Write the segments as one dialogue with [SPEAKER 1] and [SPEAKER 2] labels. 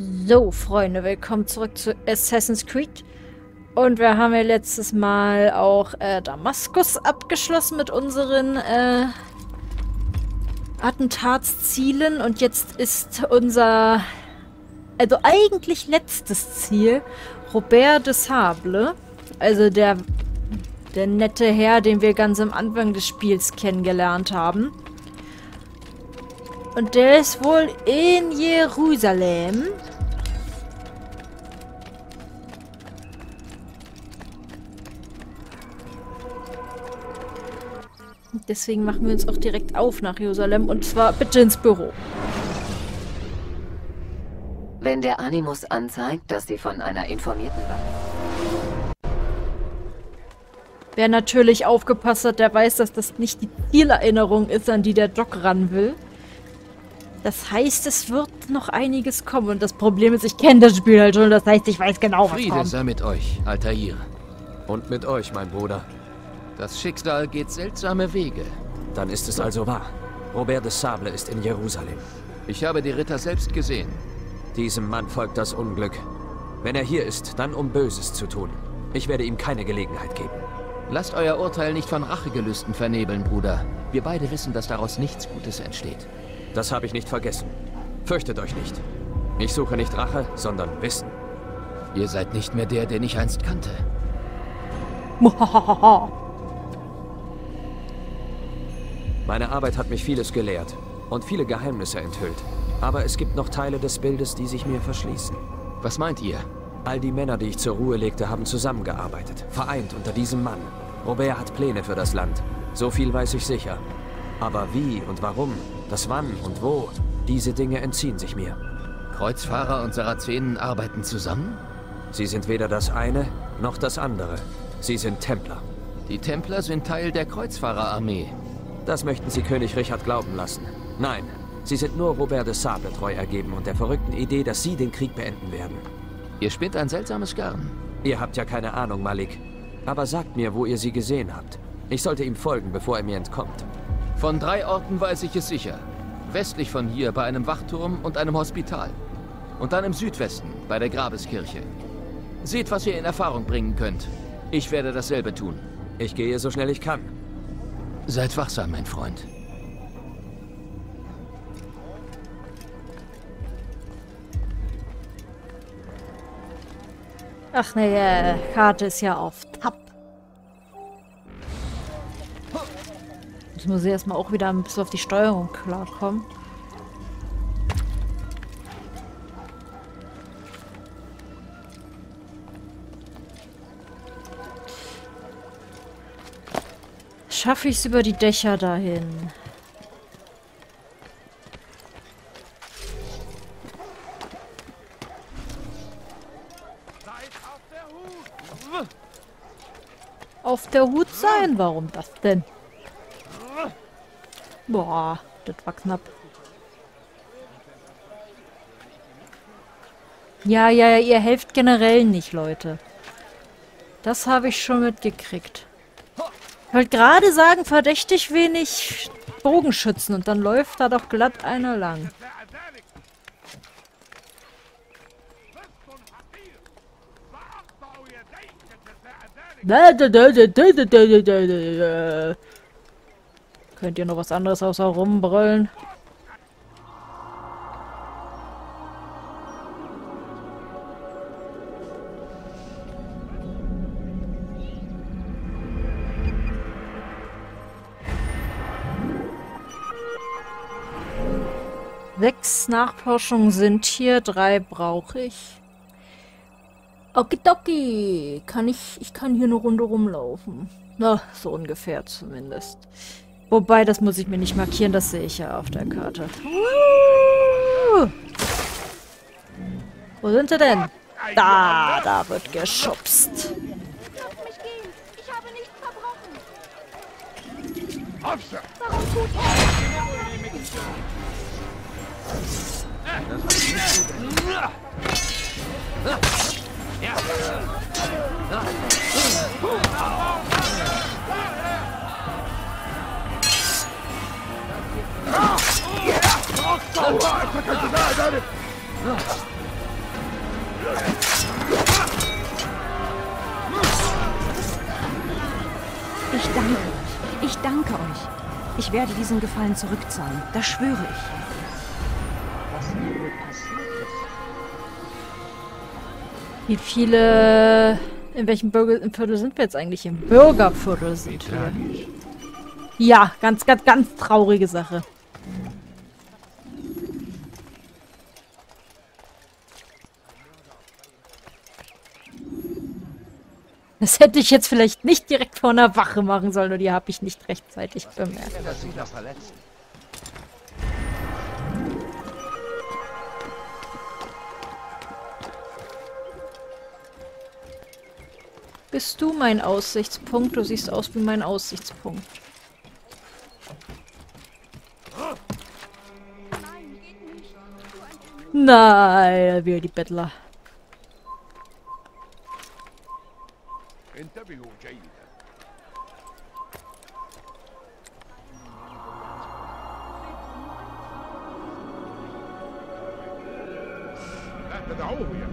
[SPEAKER 1] So, Freunde, willkommen zurück zu Assassin's Creed. Und wir haben ja letztes Mal auch äh, Damaskus abgeschlossen mit unseren äh, Attentatszielen. Und jetzt ist unser, also eigentlich letztes Ziel, Robert de Sable. Also der, der nette Herr, den wir ganz am Anfang des Spiels kennengelernt haben. Und der ist wohl in Jerusalem. Deswegen machen wir uns auch direkt auf nach Jerusalem und zwar bitte ins Büro.
[SPEAKER 2] Wenn der Animus anzeigt, dass Sie von einer informierten
[SPEAKER 1] Wer natürlich aufgepasst hat, der weiß, dass das nicht die Zielerinnerung ist, an die der Doc ran will. Das heißt, es wird noch einiges kommen. Und das Problem ist, ich kenne das Spiel halt schon. Das heißt, ich weiß genau, was
[SPEAKER 3] Friede
[SPEAKER 1] kommt.
[SPEAKER 3] sei mit euch, Altair.
[SPEAKER 4] Und mit euch, mein Bruder.
[SPEAKER 3] Das Schicksal geht seltsame Wege.
[SPEAKER 4] Dann ist es also wahr. Robert de Sable ist in Jerusalem.
[SPEAKER 3] Ich habe die Ritter selbst gesehen.
[SPEAKER 4] Diesem Mann folgt das Unglück. Wenn er hier ist, dann um Böses zu tun. Ich werde ihm keine Gelegenheit geben.
[SPEAKER 3] Lasst euer Urteil nicht von Rachegelüsten vernebeln, Bruder. Wir beide wissen, dass daraus nichts Gutes entsteht.
[SPEAKER 4] Das habe ich nicht vergessen. Fürchtet euch nicht. Ich suche nicht Rache, sondern Wissen.
[SPEAKER 3] Ihr seid nicht mehr der, den ich einst kannte.
[SPEAKER 4] Meine Arbeit hat mich vieles gelehrt und viele Geheimnisse enthüllt. Aber es gibt noch Teile des Bildes, die sich mir verschließen.
[SPEAKER 3] Was meint ihr?
[SPEAKER 4] All die Männer, die ich zur Ruhe legte, haben zusammengearbeitet. Vereint unter diesem Mann. Robert hat Pläne für das Land. So viel weiß ich sicher. Aber wie und warum, das wann und wo, diese Dinge entziehen sich mir.
[SPEAKER 3] Kreuzfahrer und Sarazenen arbeiten zusammen?
[SPEAKER 4] Sie sind weder das eine noch das andere. Sie sind Templer.
[SPEAKER 3] Die Templer sind Teil der Kreuzfahrerarmee.
[SPEAKER 4] Das möchten Sie König Richard glauben lassen. Nein, Sie sind nur Robert de Sable treu ergeben und der verrückten Idee, dass Sie den Krieg beenden werden.
[SPEAKER 3] Ihr spinnt ein seltsames Garn.
[SPEAKER 4] Ihr habt ja keine Ahnung, Malik. Aber sagt mir, wo ihr sie gesehen habt. Ich sollte ihm folgen, bevor er mir entkommt.
[SPEAKER 3] Von drei Orten weiß ich es sicher. Westlich von hier bei einem Wachturm und einem Hospital. Und dann im Südwesten bei der Grabeskirche. Seht, was ihr in Erfahrung bringen könnt. Ich werde dasselbe tun.
[SPEAKER 4] Ich gehe so schnell ich kann.
[SPEAKER 3] Seid wachsam, mein Freund.
[SPEAKER 1] Ach ne, die Karte ist ja auf Tab. Jetzt muss ich erstmal auch wieder ein bisschen auf die Steuerung klarkommen. Schaffe ich es über die Dächer dahin? Auf der Hut sein? Warum das denn? Boah, das war knapp. Ja, ja, ja, ihr helft generell nicht, Leute. Das habe ich schon mitgekriegt. Ich wollte gerade sagen, verdächtig wenig Bogenschützen und dann läuft da doch glatt einer lang. Könnt ihr noch was anderes außer rumbrüllen? Sechs Nachforschungen sind hier, drei brauche ich. Okidoki, kann ich, ich kann hier eine Runde rumlaufen. Na, so ungefähr zumindest. Wobei, das muss ich mir nicht markieren, das sehe ich ja auf der Karte. Uh! Wo sind sie denn? Da, da wird geschubst.
[SPEAKER 5] Lass mich gehen. Ich habe nichts verbrochen. Warum tut er?
[SPEAKER 6] Ich danke euch. Ich danke euch. Ich werde diesen Gefallen zurückzahlen. Das schwöre ich.
[SPEAKER 1] Wie viele... In welchem Bürgerviertel sind wir jetzt eigentlich? Im Bürgerviertel sind wir. Ja, ganz, ganz, ganz traurige Sache. Das hätte ich jetzt vielleicht nicht direkt vor einer Wache machen sollen, nur die habe ich nicht rechtzeitig bemerkt. Bist du mein Aussichtspunkt? Du siehst aus wie mein Aussichtspunkt. Nein, wieder die Bettler.
[SPEAKER 7] انتبهوا جيدا لا تدعوه يا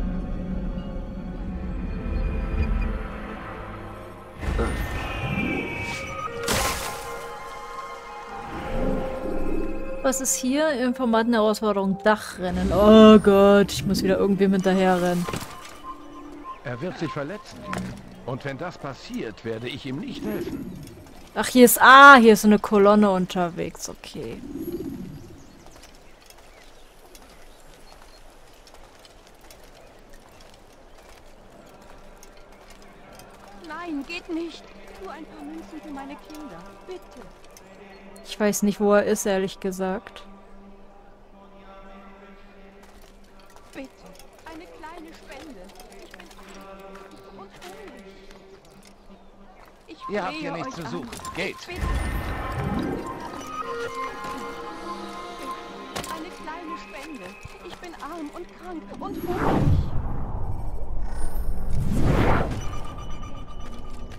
[SPEAKER 1] Was ist hier? Informatenherausforderung Dachrennen. Oh Gott, ich muss wieder irgendwem hinterherrennen.
[SPEAKER 7] Er wird sich verletzen. Und wenn das passiert, werde ich ihm nicht helfen.
[SPEAKER 1] Ach, hier ist... Ah, hier ist so eine Kolonne unterwegs. Okay.
[SPEAKER 5] Nein, geht nicht. Nur ein paar Münzen für meine Kinder. Bitte.
[SPEAKER 1] Ich weiß nicht, wo er ist, ehrlich gesagt.
[SPEAKER 5] Bitte. Eine kleine Spende. Ich bin arm und hungrig. Ich
[SPEAKER 7] Ihr habt hier nichts zu
[SPEAKER 5] an.
[SPEAKER 7] suchen. Geht.
[SPEAKER 5] Bitte. Eine kleine Spende. Ich bin arm und krank und hungrig.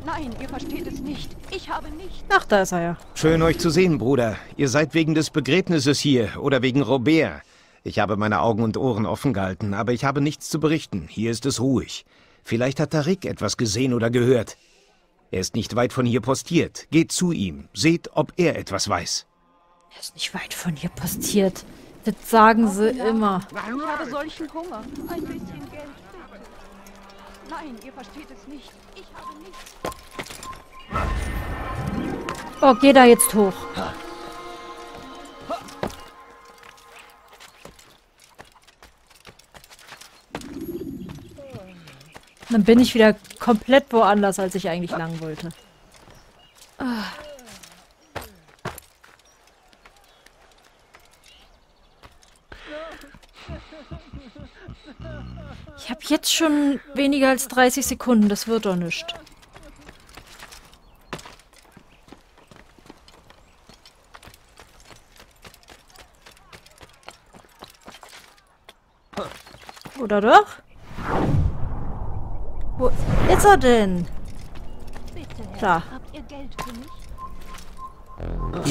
[SPEAKER 5] Nein, ihr versteht es nicht. Ich habe nicht.
[SPEAKER 1] Ach, da ist er ja.
[SPEAKER 8] Schön euch zu sehen, Bruder. Ihr seid wegen des Begräbnisses hier oder wegen Robert. Ich habe meine Augen und Ohren offen gehalten, aber ich habe nichts zu berichten. Hier ist es ruhig. Vielleicht hat Tarik etwas gesehen oder gehört. Er ist nicht weit von hier postiert. Geht zu ihm. Seht, ob er etwas weiß.
[SPEAKER 1] Er ist nicht weit von hier postiert. Das sagen sie immer.
[SPEAKER 5] Ich habe solchen Hunger. Ein bisschen Geld. Nein, ihr versteht es nicht. Ich habe nichts.
[SPEAKER 1] Oh, geh da jetzt hoch. Dann bin ich wieder komplett woanders, als ich eigentlich lang wollte. Ah. Ich habe jetzt schon weniger als 30 Sekunden. Das wird doch nichts. Oder doch? Wo ist er denn?
[SPEAKER 5] Habt ihr Geld für mich?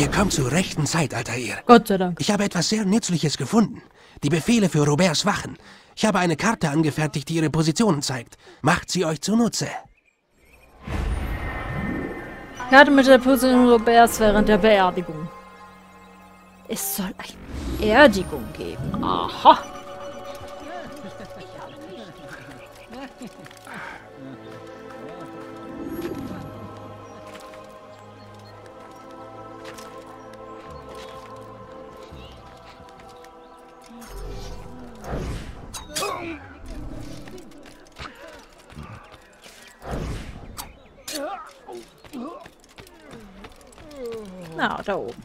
[SPEAKER 9] Ihr kommt zur rechten Zeit, alter Ihr.
[SPEAKER 1] Gott sei Dank.
[SPEAKER 9] Ich habe etwas sehr Nützliches gefunden. Die Befehle für Roberts Wachen. Ich habe eine Karte angefertigt, die ihre Positionen zeigt. Macht sie euch zunutze.
[SPEAKER 1] Karte mit der Position Roberts während der Beerdigung. Es soll eine Beerdigung geben. Aha. Na, da oben.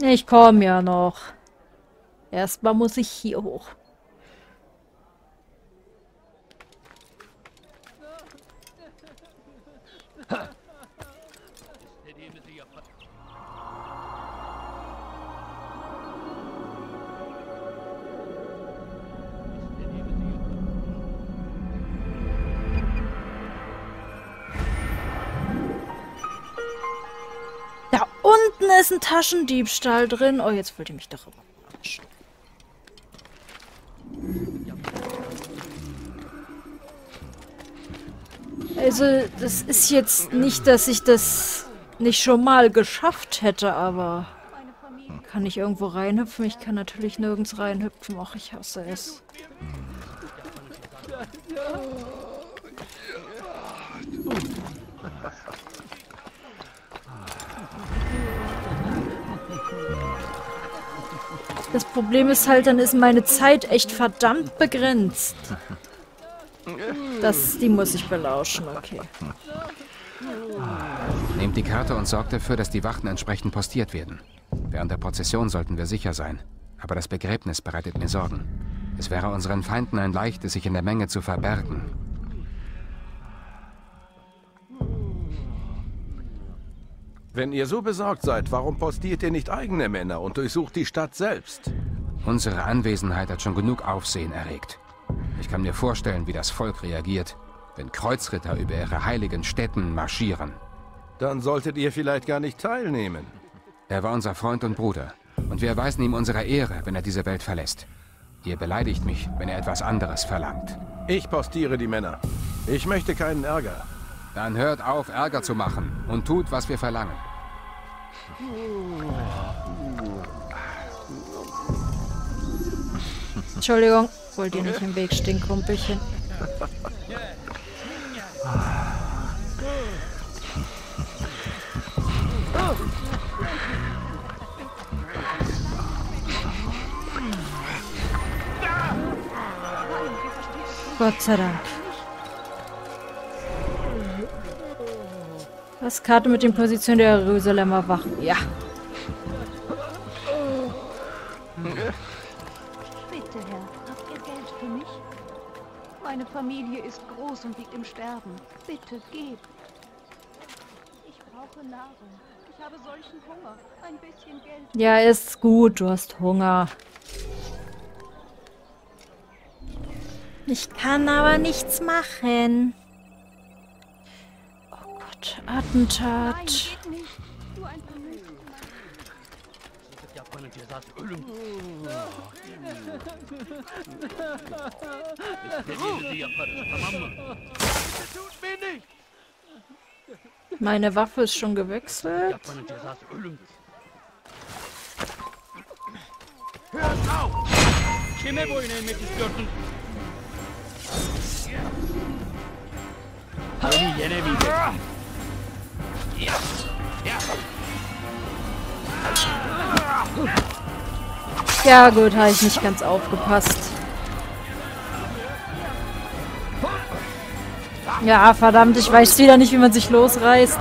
[SPEAKER 1] Ich komme ja noch. Erstmal muss ich hier hoch. Taschendiebstahl drin. Oh, jetzt wollt ihr mich doch überraschen. Also, das ist jetzt nicht, dass ich das nicht schon mal geschafft hätte, aber... Kann ich irgendwo reinhüpfen? Ich kann natürlich nirgends reinhüpfen. Ach, ich hasse es. Das Problem ist halt, dann ist meine Zeit echt verdammt begrenzt. Das, die muss ich belauschen, okay.
[SPEAKER 10] Nehmt die Karte und sorgt dafür, dass die Wachen entsprechend postiert werden. Während der Prozession sollten wir sicher sein. Aber das Begräbnis bereitet mir Sorgen. Es wäre unseren Feinden ein leichtes, sich in der Menge zu verbergen.
[SPEAKER 7] Wenn ihr so besorgt seid, warum postiert ihr nicht eigene Männer und durchsucht die Stadt selbst?
[SPEAKER 10] Unsere Anwesenheit hat schon genug Aufsehen erregt. Ich kann mir vorstellen, wie das Volk reagiert, wenn Kreuzritter über ihre heiligen Städten marschieren.
[SPEAKER 7] Dann solltet ihr vielleicht gar nicht teilnehmen.
[SPEAKER 10] Er war unser Freund und Bruder. Und wir erweisen ihm unsere Ehre, wenn er diese Welt verlässt. Ihr beleidigt mich, wenn er etwas anderes verlangt.
[SPEAKER 7] Ich postiere die Männer. Ich möchte keinen Ärger.
[SPEAKER 10] Dann hört auf, Ärger zu machen und tut, was wir verlangen.
[SPEAKER 1] Entschuldigung, wollt ihr nicht im Weg stehen, Kumpelchen? Gott sei Dank. Was Karte mit den Positionen der Jerusalemer Wachen? Ja.
[SPEAKER 5] Bitte, Herr, habt ihr Geld für mich? Meine Familie ist groß und liegt im Sterben. Bitte, gebt. Ich brauche Nahrung. Ich habe solchen Hunger. Ein bisschen Geld.
[SPEAKER 1] Ja, ist gut, du hast Hunger. Ich kann aber nichts machen.
[SPEAKER 5] Nein,
[SPEAKER 1] Attentat.
[SPEAKER 5] geht nicht. Nur ein paar Milch.
[SPEAKER 1] Meine Waffe ist Ja gut, habe ich nicht ganz aufgepasst. Ja, verdammt, ich weiß wieder nicht, wie man sich losreißt.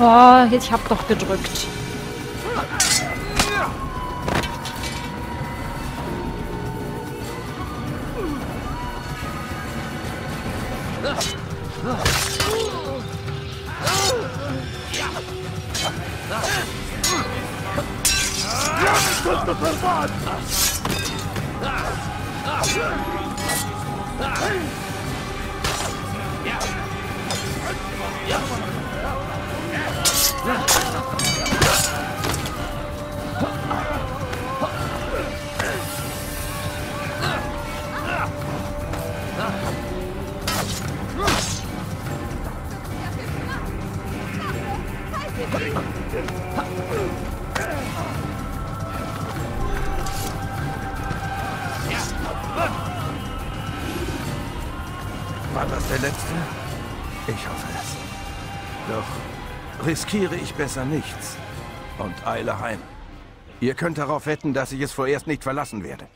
[SPEAKER 1] Oh, ich hab doch gedrückt.
[SPEAKER 7] War das der letzte? Ich hoffe es. Doch riskiere ich besser nichts und eile heim. Ihr könnt darauf wetten, dass ich es vorerst nicht verlassen werde.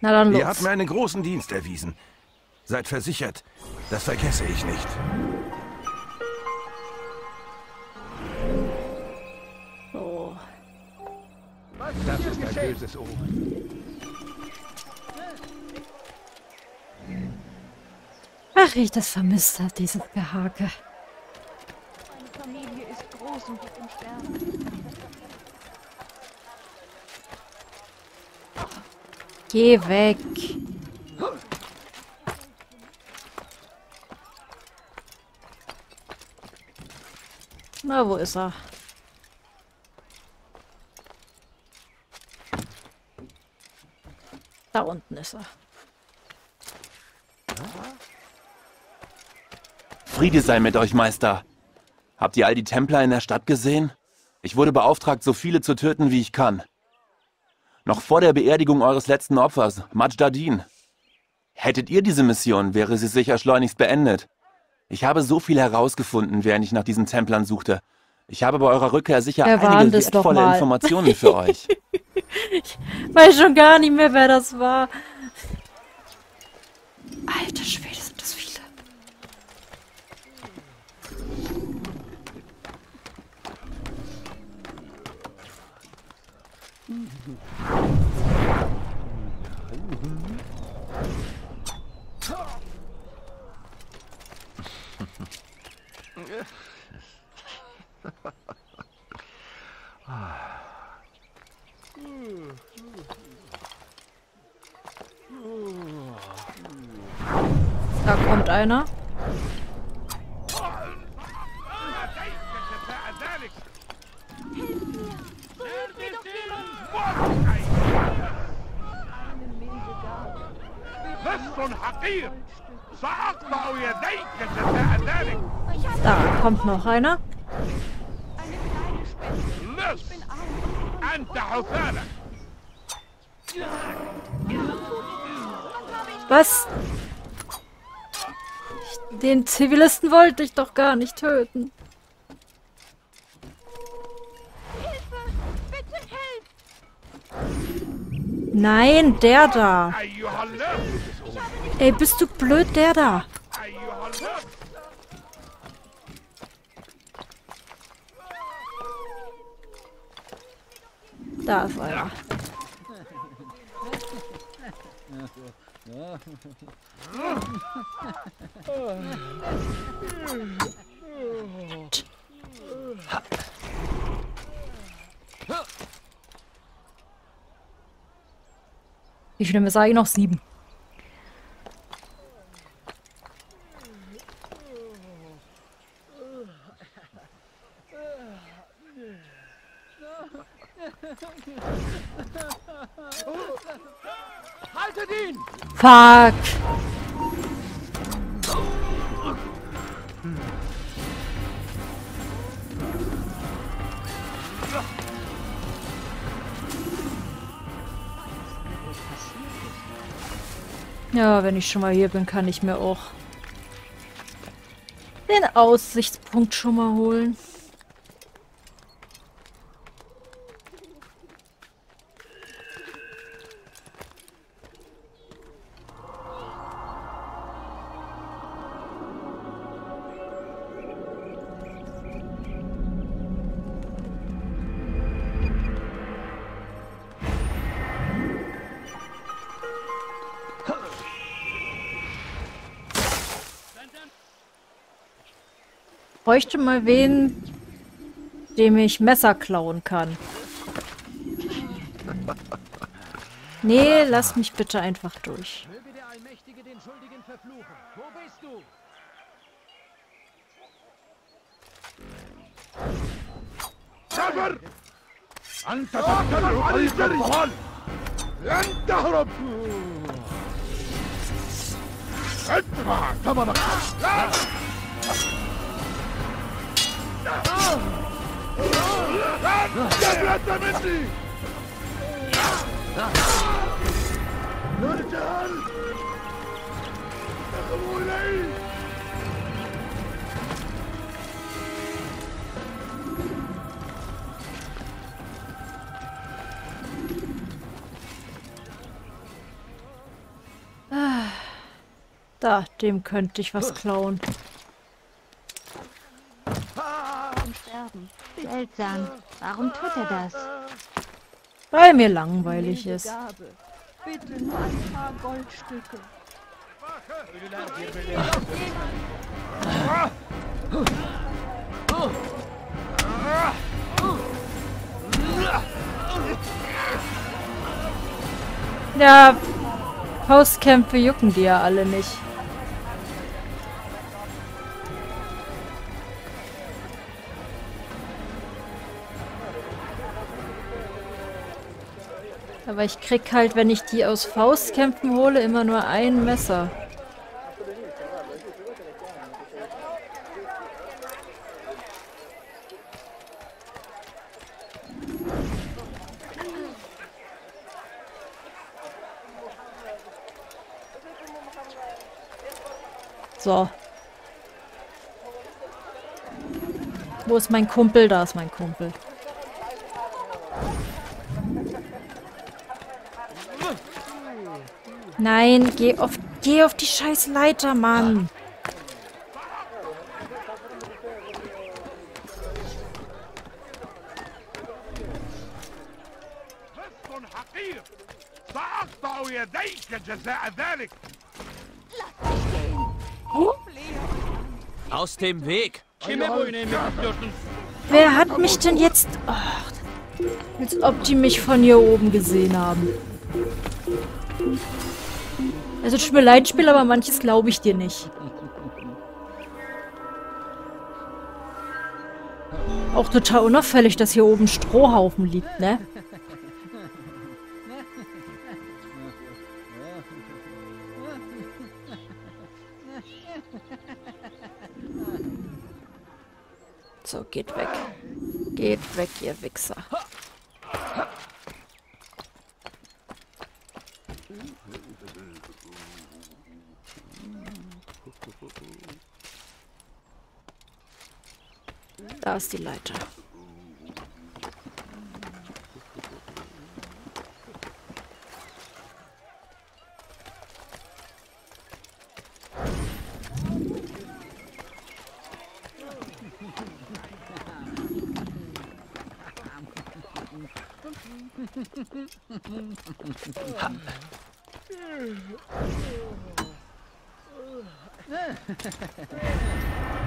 [SPEAKER 1] Na dann
[SPEAKER 7] Ihr habt
[SPEAKER 1] los.
[SPEAKER 7] mir einen großen Dienst erwiesen. Seid versichert, das vergesse ich nicht. Böses Omen.
[SPEAKER 1] Ach, wie ich das vermisst habe, dieses Gehake.
[SPEAKER 5] Meine Familie ist groß und liegt im Sterben.
[SPEAKER 1] Geh weg. Na, wo ist er? Da unten ist er.
[SPEAKER 11] Friede sei mit euch, Meister. Habt ihr all die Templer in der Stadt gesehen? Ich wurde beauftragt, so viele zu töten, wie ich kann. Noch vor der Beerdigung eures letzten Opfers, Majdadin. Hättet ihr diese Mission, wäre sie sicher schleunigst beendet. Ich habe so viel herausgefunden, während ich nach diesen Templern suchte. Ich habe bei eurer Rückkehr sicher einige wertvolle? Informationen für euch.
[SPEAKER 1] Weiß schon gar nicht mehr, wer das war. Alter Schwede, sind das viele. Da kommt einer. Da kommt noch einer. Was? Den Zivilisten wollte ich doch gar nicht töten. Nein, der da. Ey, bist du blöd, der da. Da ist einer. Wie viele sage ich noch? Sieben. Fuck. Wenn ich schon mal hier bin, kann ich mir auch den Aussichtspunkt schon mal holen. bräuchte mal wen, dem ich Messer klauen kann. Nee, lass mich bitte einfach durch.
[SPEAKER 12] Möge der Allmächtige den Schuldigen verfluchen. Wo bist du?
[SPEAKER 13] سافر أنت تقتل علي الطوال لن تهرب ادفع ثمنك لا لن تفلت مني يا رجال انتقلوا إلي
[SPEAKER 1] Da, dem könnte ich was klauen.
[SPEAKER 5] Seltsam. Warum tut er das?
[SPEAKER 1] Weil mir langweilig ist.
[SPEAKER 5] Gabe. Bitte nur ein paar Goldstücke.
[SPEAKER 1] Ja, Faustkämpfe jucken die ja alle nicht. Aber ich krieg halt, wenn ich die aus Faustkämpfen hole, immer nur ein Messer. So. Wo ist mein Kumpel? Da ist mein Kumpel. Nein, geh auf, geh auf die scheiß Leiter, Mann.
[SPEAKER 4] Aus dem Weg!
[SPEAKER 1] Wer hat mich denn jetzt... Oh, als ob die mich von hier oben gesehen haben. Also tut mir leid, Spiel, aber manches glaube ich dir nicht. Auch total unauffällig, dass hier oben Strohhaufen liegt, ne? So, geht weg. Geht weg, ihr Wichser. Da ist die Leiter.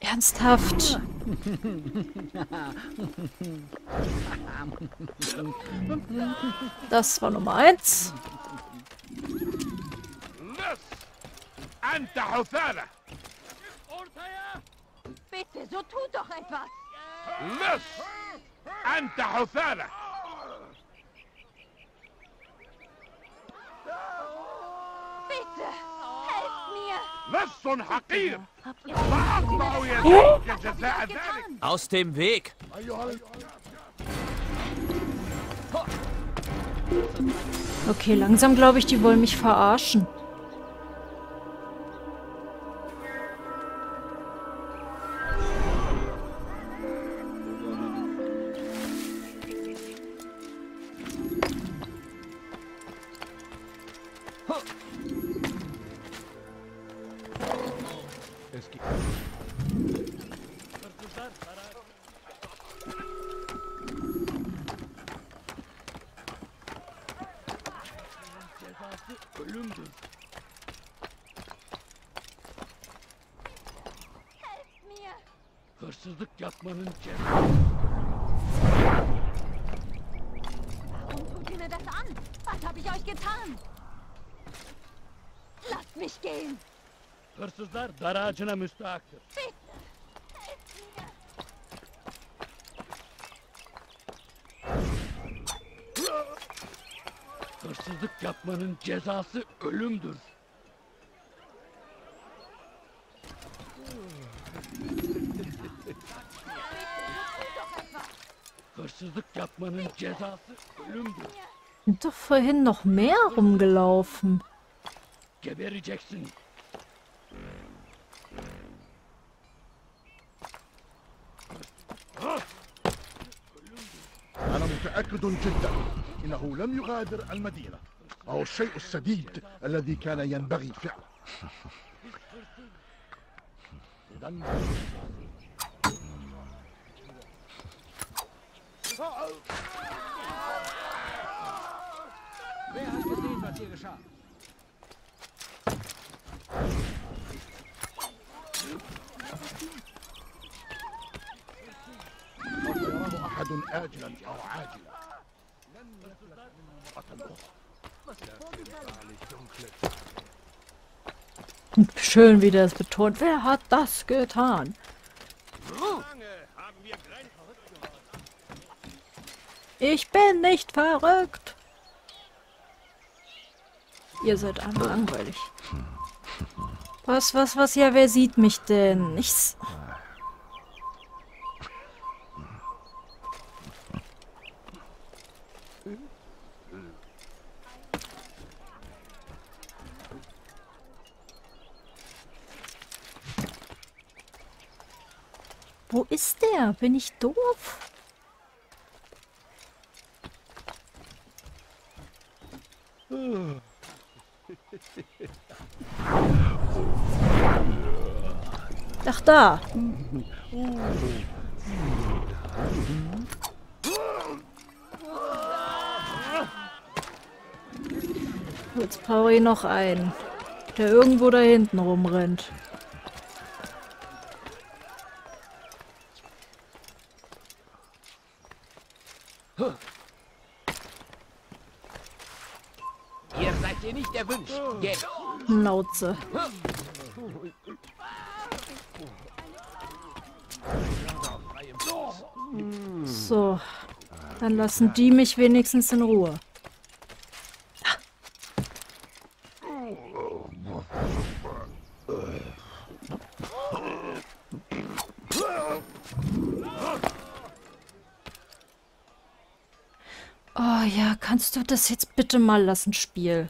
[SPEAKER 1] Ernsthaft? Das war Nummer eins.
[SPEAKER 5] Bitte, so tut doch etwas! Bitte, helft mir!
[SPEAKER 13] Nefsun Hakir!
[SPEAKER 4] Aus dem Weg!
[SPEAKER 1] Okay, langsam glaube ich, die wollen mich verarschen.
[SPEAKER 14] Hırsızlık yapmanın
[SPEAKER 5] Warum tut ihr mir das an? Was habe ich euch getan? Lasst mich gehen!
[SPEAKER 14] Hırsızlar dar ağacına müstahaktır. Hırsızlık yapmanın cezası ölümdür. Yapmanın cezası ölümdür.
[SPEAKER 1] Sind doch vorhin noch mehr rumgelaufen.
[SPEAKER 14] Gebereceksin.
[SPEAKER 13] أنا متأكد جدا إنه لم يغادر المدينة وهو الشيء السديد الذي كان ينبغي فعله
[SPEAKER 14] Wer hat gesehen, was hier geschah?
[SPEAKER 13] سوف يراه أحد آجلا أو عاجلا مرة
[SPEAKER 1] Schön, wie der es betont. Wer hat das getan? ich bin nicht verrückt. Ihr seid einfach langweilig. Was, was, was? Ja, wer sieht mich denn? Nichts. Wo ist der? Bin ich doof? Ach da. Jetzt brauche ich noch einen, der irgendwo da hinten rumrennt.
[SPEAKER 3] Ihr seid hier nicht erwünscht. Geht.
[SPEAKER 1] Nauze. So. Dann lassen die mich wenigstens in Ruhe. Oh ja, kannst du das jetzt bitte mal lassen, Spiel?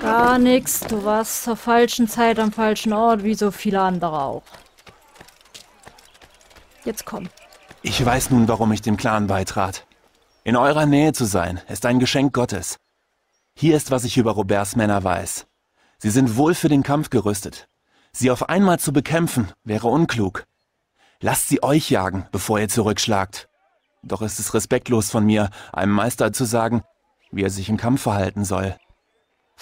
[SPEAKER 1] Gar nichts. Du warst zur falschen Zeit am falschen Ort, wie so viele andere auch. Jetzt komm.
[SPEAKER 11] Ich weiß nun, warum ich dem Clan beitrat. In eurer Nähe zu sein, ist ein Geschenk Gottes. Hier ist, was ich über Roberts Männer weiß. Sie sind wohl für den Kampf gerüstet. Sie auf einmal zu bekämpfen, wäre unklug. Lasst sie euch jagen, bevor ihr zurückschlagt. Doch ist es respektlos von mir, einem Meister zu sagen, wie er sich im Kampf verhalten soll.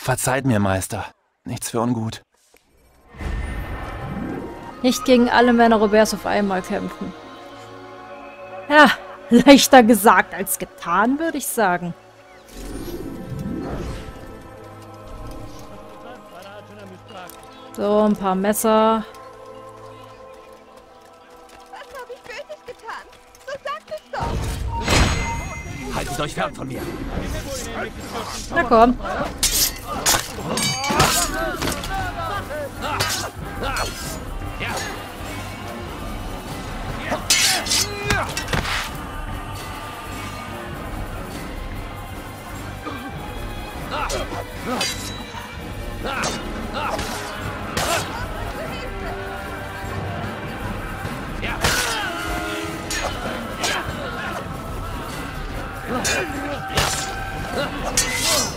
[SPEAKER 11] Verzeiht mir, Meister. Nichts für ungut.
[SPEAKER 1] Nicht gegen alle Männer Roberts auf einmal kämpfen. Ja, leichter gesagt als getan, würde ich sagen. So, ein paar Messer.
[SPEAKER 5] Was habe ich Böses getan? So sagt es doch!
[SPEAKER 4] Haltet euch fern von mir.
[SPEAKER 1] Na komm.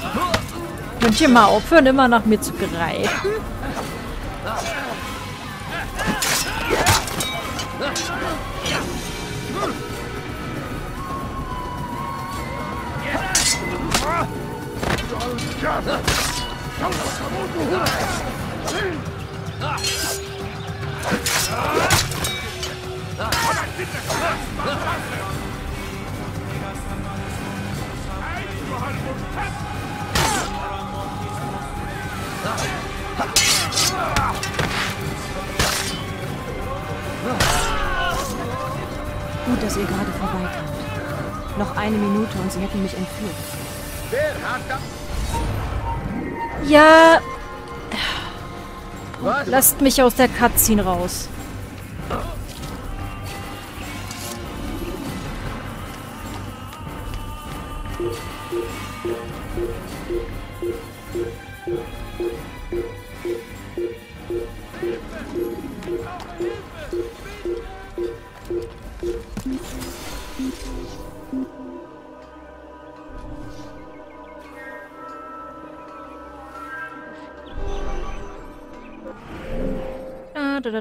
[SPEAKER 1] Yeah. Könnt ihr mal aufhören, immer nach mir zu greifen?
[SPEAKER 6] Gut, dass ihr gerade vorbeikamt. Noch eine Minute und sie hätten mich entführt.
[SPEAKER 1] Ja. Lasst mich aus der Cutscene raus.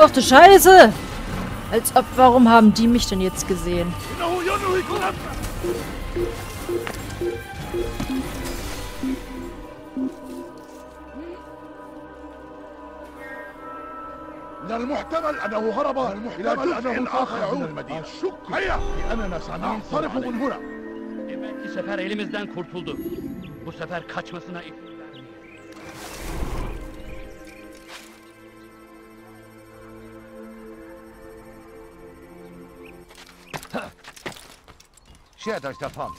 [SPEAKER 1] Ach du Scheiße! Als ob, warum haben die mich denn jetzt gesehen?
[SPEAKER 13] إنه ينهك نفسه من المحتمل أنه هرب إلى جزء آخر من المدينة الشك هيا لأننا سننصرف من هنا
[SPEAKER 14] Demek ki sefer elimizden kurtuldu. Bu sefer kaçmasına
[SPEAKER 13] Schert euch davon.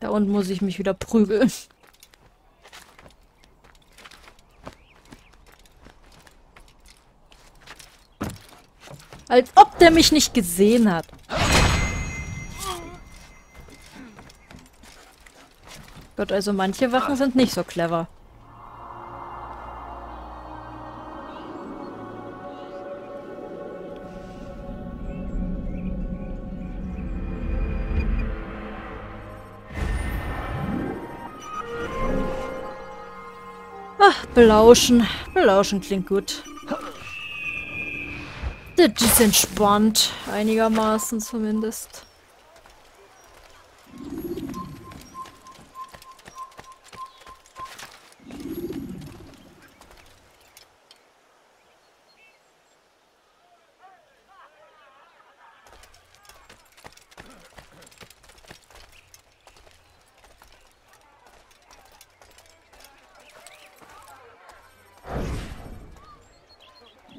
[SPEAKER 1] Da unten muss ich mich wieder prügeln. Als ob der mich nicht gesehen hat. Gott, also manche Wachen sind nicht so clever. Ach, belauschen. Belauschen klingt gut. Das ist entspannt. Einigermaßen zumindest.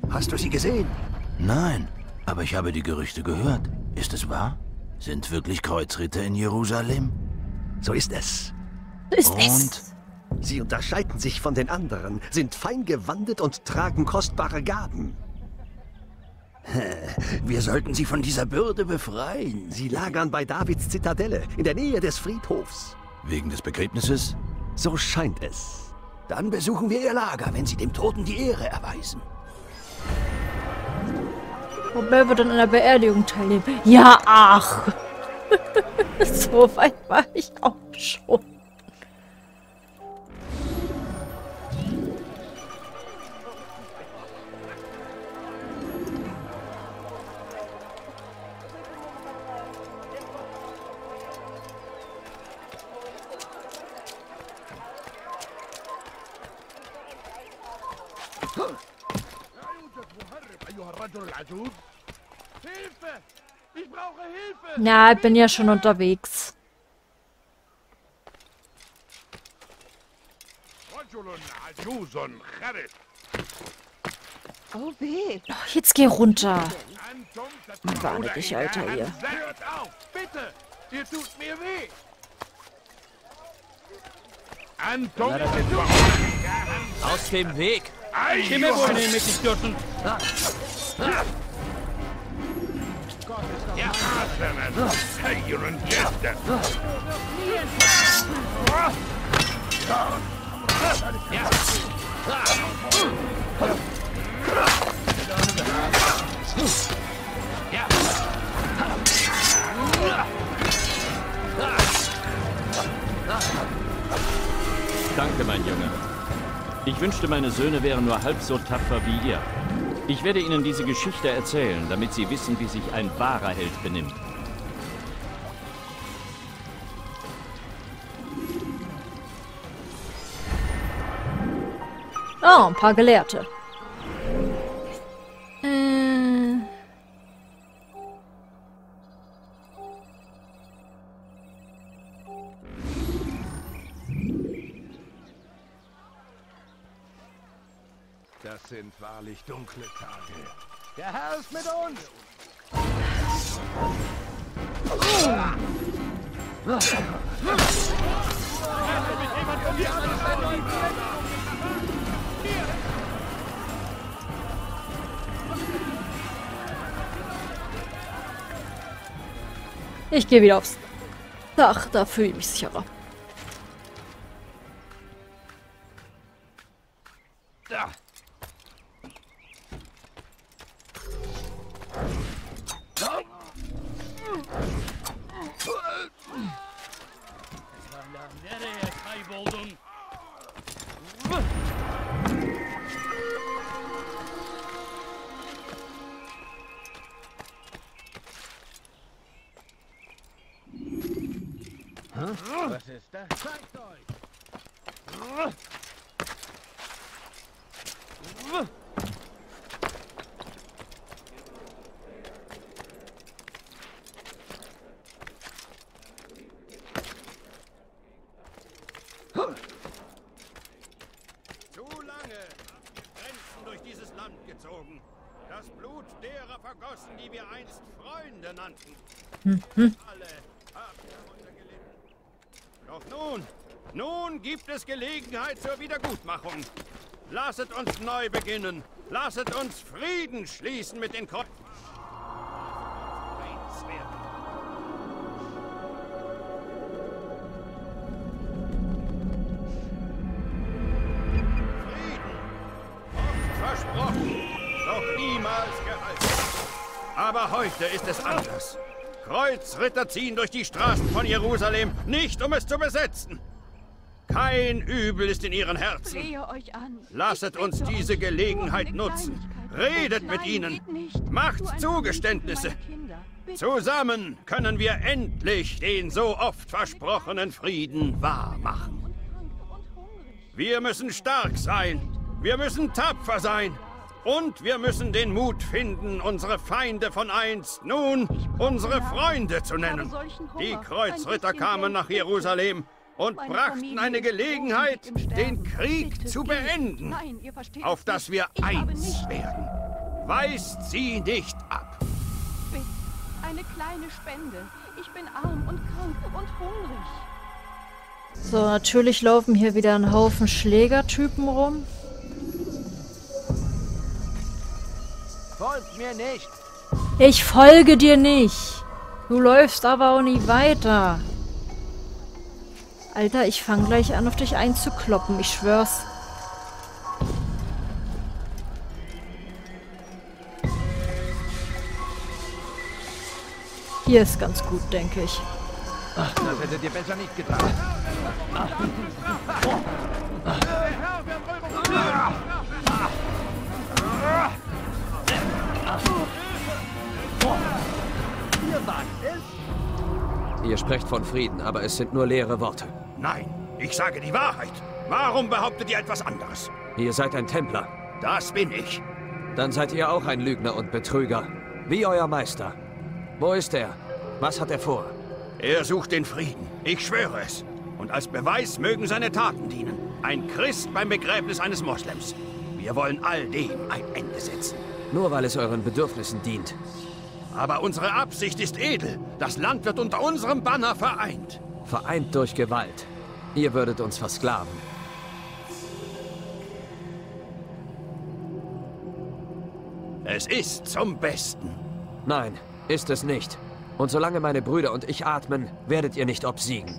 [SPEAKER 15] Hast du sie gesehen? Aber ich habe die Gerüchte gehört. Ist es wahr? Sind wirklich Kreuzritter in Jerusalem?
[SPEAKER 16] So ist es.
[SPEAKER 1] Ist
[SPEAKER 15] Und?
[SPEAKER 16] Sie unterscheiden sich von den anderen, sind fein gewandet und tragen kostbare Gaben.
[SPEAKER 15] Wir sollten sie von dieser Bürde befreien.
[SPEAKER 16] Sie lagern bei Davids Zitadelle, in der Nähe des Friedhofs.
[SPEAKER 15] Wegen des Begräbnisses?
[SPEAKER 16] So scheint es.
[SPEAKER 15] Dann besuchen wir ihr Lager, wenn sie dem Toten die Ehre erweisen.
[SPEAKER 1] Wobei wir dann an der Beerdigung teilnehmen. Ja, ach. so weit war ich auch schon.
[SPEAKER 14] Hilfe! ich
[SPEAKER 1] bin ja schon unterwegs.
[SPEAKER 5] Oh,
[SPEAKER 1] oh, jetzt geh runter.
[SPEAKER 13] Man
[SPEAKER 1] warne dich, Alter,
[SPEAKER 14] hier. Bitte,
[SPEAKER 13] ihr tut mir weh. Anton,
[SPEAKER 4] aus dem Weg.
[SPEAKER 14] Stimme wohl, mit
[SPEAKER 13] dich dürfen.
[SPEAKER 17] Danke, mein Junge. Ich wünschte, meine Söhne wären nur halb so tapfer wie ihr. Ich werde ihnen diese Geschichte erzählen, damit sie wissen, wie sich ein wahrer Held benimmt.
[SPEAKER 1] Oh, ein paar Gelehrte.
[SPEAKER 13] Das sind wahrlich dunkle Tage. Der Herr ist mit uns.
[SPEAKER 1] ich gehe wieder aufs Dach, da fühle ich mich sicherer.
[SPEAKER 18] Beginnen. Lasset uns Frieden schließen mit den gehalten. Aber heute ist es anders. Kreuzritter ziehen durch die Straßen von Jerusalem, nicht um es zu besetzen. Kein Übel ist in ihren Herzen.
[SPEAKER 5] Flehe euch an.
[SPEAKER 18] Lasset uns diese Gelegenheit nutzen. Redet mit ihnen. Macht Zugeständnisse. Zusammen können wir endlich den so oft versprochenen Frieden wahrmachen. Wir müssen stark sein. Wir müssen tapfer sein. Und wir müssen den Mut finden, unsere Feinde von einst nun unsere Freunde zu nennen. Die Kreuzritter kamen nach Jerusalem und
[SPEAKER 5] Meine
[SPEAKER 18] brachten
[SPEAKER 5] Familie
[SPEAKER 18] eine Gelegenheit, den. Krieg
[SPEAKER 5] Bitte
[SPEAKER 18] zu beenden,
[SPEAKER 5] Nein, ihr versteht
[SPEAKER 18] auf dass wir
[SPEAKER 5] Ich
[SPEAKER 18] eins werden. Weist sie nicht ab.
[SPEAKER 5] Bitte, eine kleine Spende. Ich bin arm und krank und hungrig.
[SPEAKER 1] So, natürlich laufen hier wieder ein Haufen Schlägertypen rum.
[SPEAKER 7] Folgt mir nicht.
[SPEAKER 1] Ich folge dir nicht. Du läufst aber auch nie weiter. Alter, ich fange gleich an, auf dich einzukloppen. Ich schwör's. Hier ist ganz gut, denke ich.
[SPEAKER 7] Ach, das hättet ihr besser nicht getan.
[SPEAKER 16] Ihr wagt es?
[SPEAKER 4] Ihr sprecht von Frieden, aber es sind nur leere Worte.
[SPEAKER 18] Nein, ich sage die Wahrheit. Warum behauptet ihr etwas anderes?
[SPEAKER 4] Ihr seid ein Templer.
[SPEAKER 18] Das bin ich.
[SPEAKER 4] Dann seid ihr auch ein Lügner und Betrüger. Wie euer Meister. Wo ist er? Was hat er vor?
[SPEAKER 18] Er sucht den Frieden. Ich schwöre es. Und als Beweis mögen seine Taten dienen. Ein Christ beim Begräbnis eines Moslems. Wir wollen all dem ein Ende setzen.
[SPEAKER 4] Nur weil es euren Bedürfnissen dient.
[SPEAKER 18] Aber unsere Absicht ist edel. Das Land wird unter unserem Banner vereint.
[SPEAKER 4] Vereint durch Gewalt. Ihr würdet uns versklaven.
[SPEAKER 18] Es ist zum Besten.
[SPEAKER 4] Nein, ist es nicht. Und solange meine Brüder und ich atmen, werdet ihr nicht obsiegen.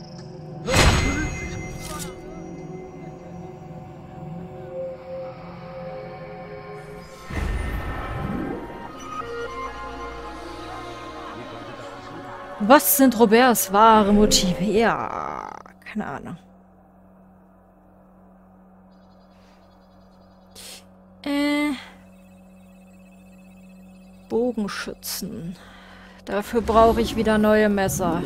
[SPEAKER 1] Was sind Roberts wahre Motive? Ja, keine Ahnung. Äh. Bogenschützen. Dafür brauche ich wieder neue Messer.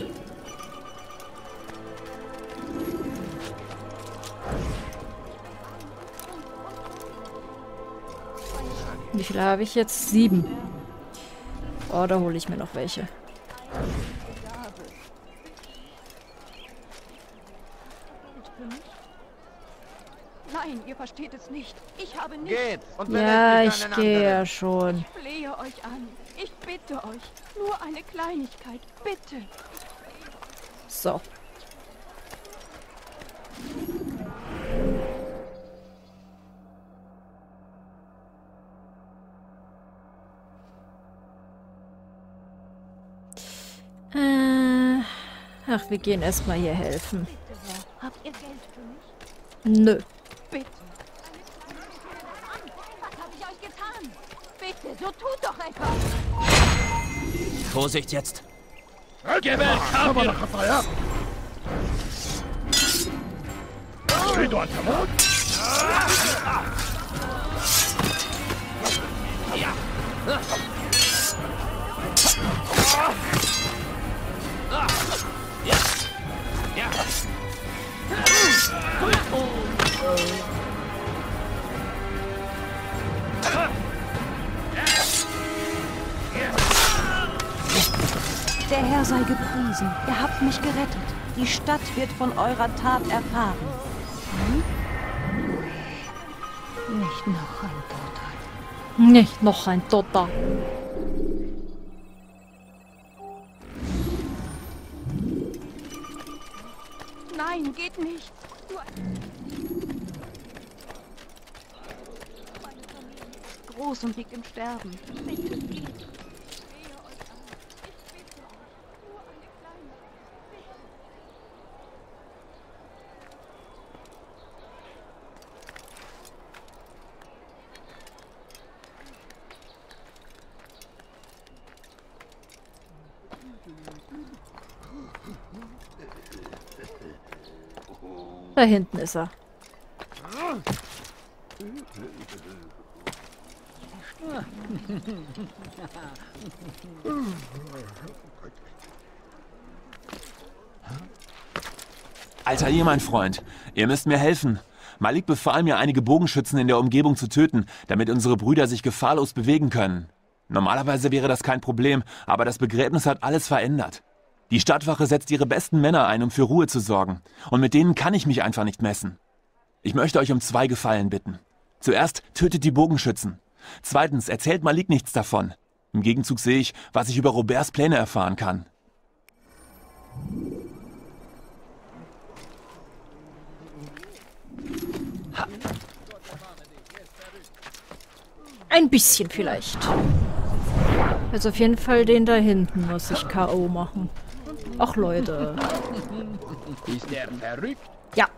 [SPEAKER 1] Wie viele habe ich jetzt? Sieben. Oh, da hole ich mir noch welche.
[SPEAKER 5] Versteht es nicht. Ich habe nichts.
[SPEAKER 1] Geht und ja, ich gehe ja schon.
[SPEAKER 5] Ich flehe euch an. Ich bitte euch. Nur eine Kleinigkeit. Bitte.
[SPEAKER 1] So. Äh, ach, wir gehen erstmal hier helfen.
[SPEAKER 5] Habt ihr Geld für mich?
[SPEAKER 1] Nö.
[SPEAKER 5] Bitte. Was habe ich euch getan? Bitte, so tut doch etwas.
[SPEAKER 4] Vorsicht jetzt!
[SPEAKER 13] جبال كامل الخطايا تريد أن تموت؟
[SPEAKER 6] Der Herr sei gepriesen. Ihr habt mich gerettet. Die Stadt wird von eurer Tat erfahren. Hm? Nicht noch ein Toter.
[SPEAKER 1] Nicht noch ein Toter.
[SPEAKER 5] Nein, geht nicht. Nur groß und liegt im Sterben. Bitte
[SPEAKER 1] Da hinten ist er.
[SPEAKER 11] Alter, ihr mein Freund, ihr müsst mir helfen. Malik befahl mir, einige Bogenschützen in der Umgebung zu töten, damit unsere Brüder sich gefahrlos bewegen können. Normalerweise wäre das kein Problem, aber das Begräbnis hat alles verändert. Die Stadtwache setzt ihre besten Männer ein, um für Ruhe zu sorgen. Und mit denen kann ich mich einfach nicht messen. Ich möchte euch um zwei Gefallen bitten. Zuerst tötet die Bogenschützen. Zweitens erzählt Malik nichts davon. Im Gegenzug sehe ich, was ich über Roberts Pläne erfahren kann.
[SPEAKER 1] Ein bisschen vielleicht. Also auf jeden Fall den da hinten muss ich K.O. machen. Ach Leute.
[SPEAKER 14] Ist der verrückt?
[SPEAKER 1] Ja.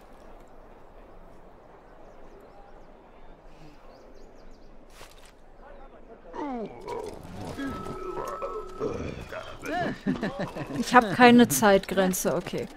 [SPEAKER 1] Ich habe keine Zeitgrenze, okay.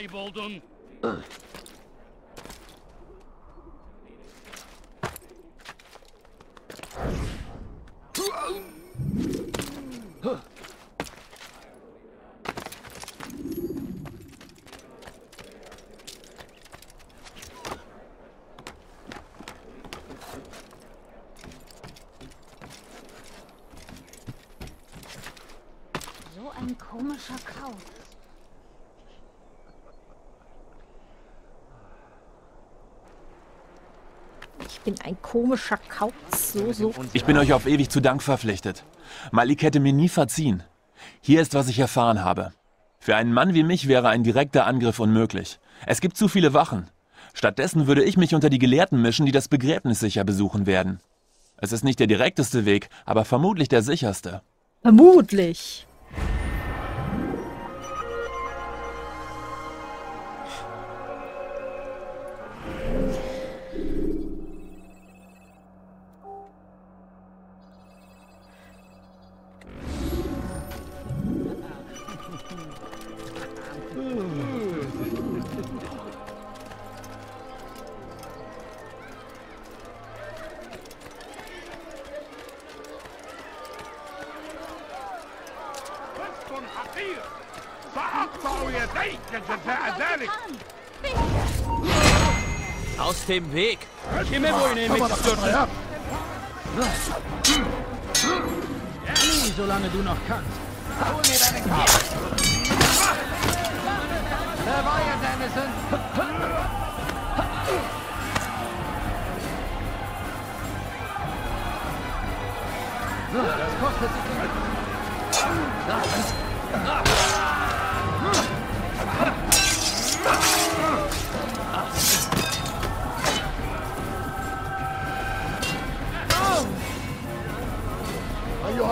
[SPEAKER 14] eyeballdon.
[SPEAKER 5] Komischer Kauz.
[SPEAKER 1] So, so.
[SPEAKER 11] Ich bin euch auf ewig zu Dank verpflichtet. Malik hätte mir nie verziehen. Hier ist, was ich erfahren habe. Für einen Mann wie mich wäre ein direkter Angriff unmöglich. Es gibt zu viele Wachen. Stattdessen würde ich mich unter die Gelehrten mischen, die das Begräbnis sicher besuchen werden. Es ist nicht der direkteste Weg, aber vermutlich der sicherste.
[SPEAKER 1] Vermutlich.
[SPEAKER 3] Dem Weg!
[SPEAKER 14] Kime boyun eğmek istiyorsun? Yani solange du noch kannst.
[SPEAKER 13] Hol mir deine Karte! Verweigert deine Sünden! Das kostet sich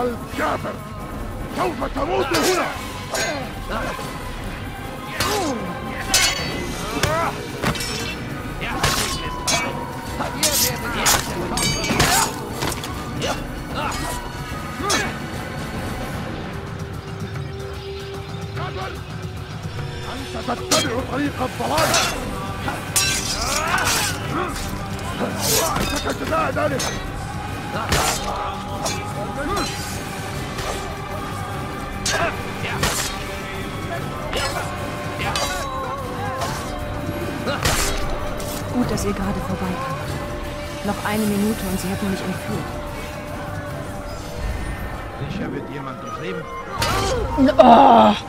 [SPEAKER 13] الكافر. سوف تموت هنا. أنت تتبع طريق الضلال
[SPEAKER 6] Minute und sie hätten mich entführt.
[SPEAKER 13] Sicher wird jemand noch leben.
[SPEAKER 1] Oh.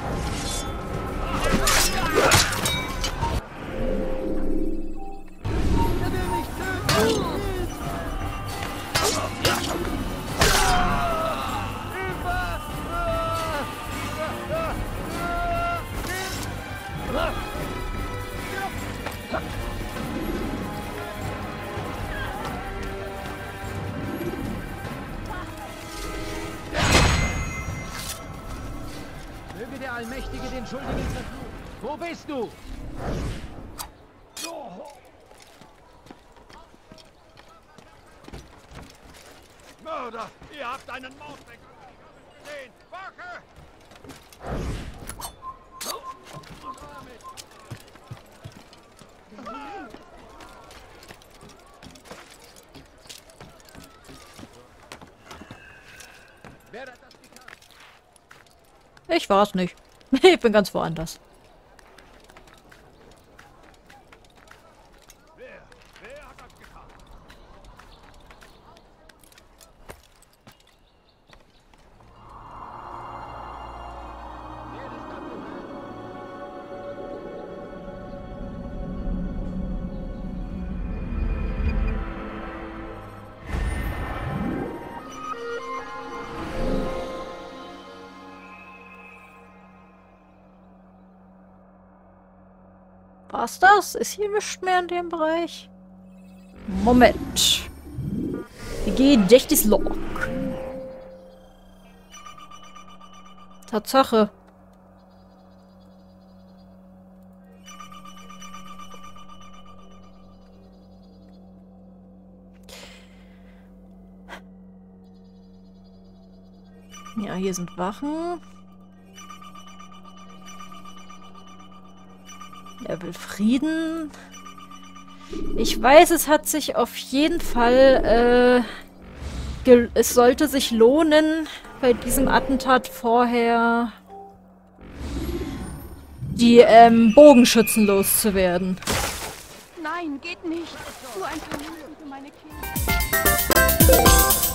[SPEAKER 1] Ich war's nicht. Ich bin ganz woanders. War's das? Ist hier nichts mehr in dem Bereich? Moment. Gedächtnis Log. Tatsache. Ja, hier sind Wachen. Er will Frieden. Ich weiß, es hat sich auf jeden Fall, äh, es sollte sich lohnen, bei diesem Attentat vorher die ähm, Bogenschützen loszuwerden.
[SPEAKER 5] Nein, geht nicht. Nur ein paar Minuten für meine Kinder.